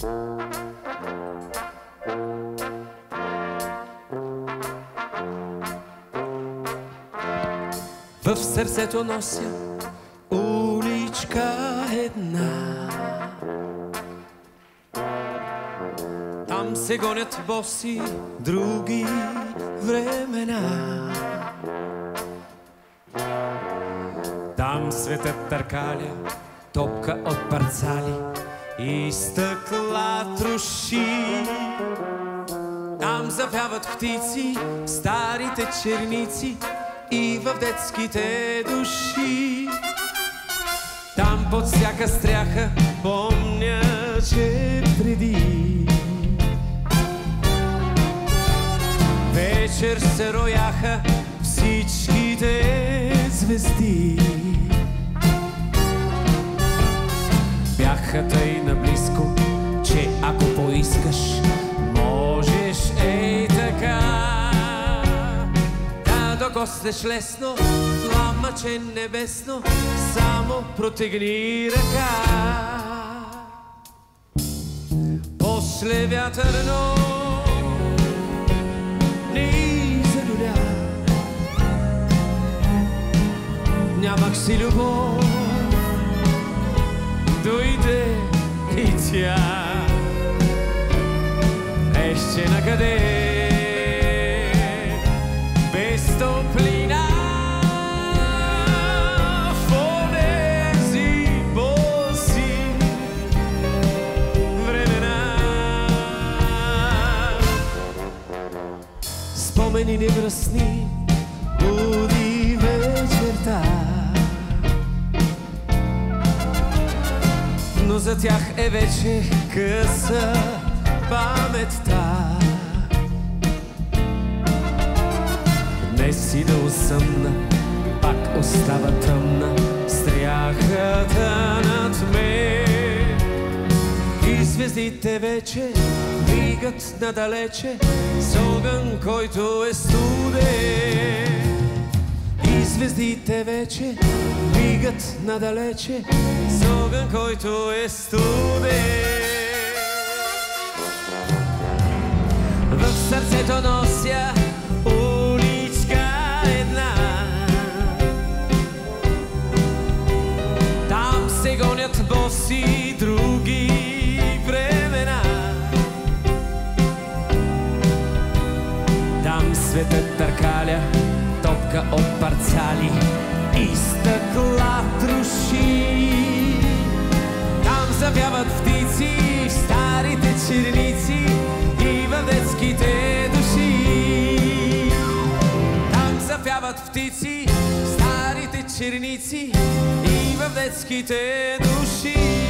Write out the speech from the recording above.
В сърцето нося уличка една. Там се гонят боси други времена. Там светът търкаля топка от парцали и стъкла троши. Там запяват птици, старите черници и в детските души. Там под всяка стряха помня, че преди вечер се рояха поискаш, можеш ей така да докоснеш лесно, пламъче небесно, само протегни ръка. После вятърно ни залюля. Нямах си любов, Еще на къде без топлина в онези боси времена. Спомени невръстни буди вечерта. но за тях е вече къса паметта. Усъмна, пак остава тъмна стряхата над мен. И звездите вече мигат надалече с огън, който е студен. И звездите вече мигат надалече с огън, който е студен. В сърцето нося светът търкаля топка от парцали и стъкла труши. Там завяват птици, старите черници и в детските души. Там запяват птици, старите черници и в детските души.